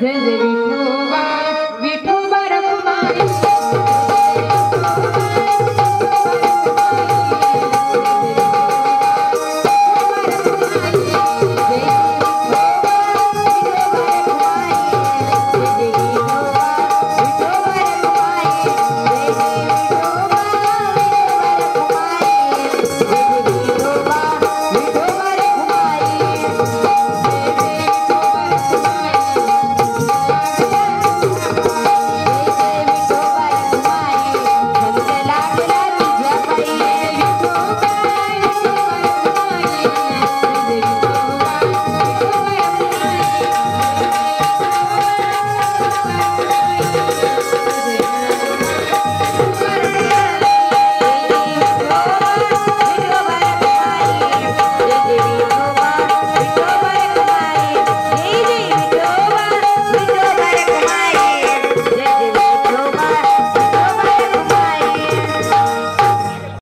જય જય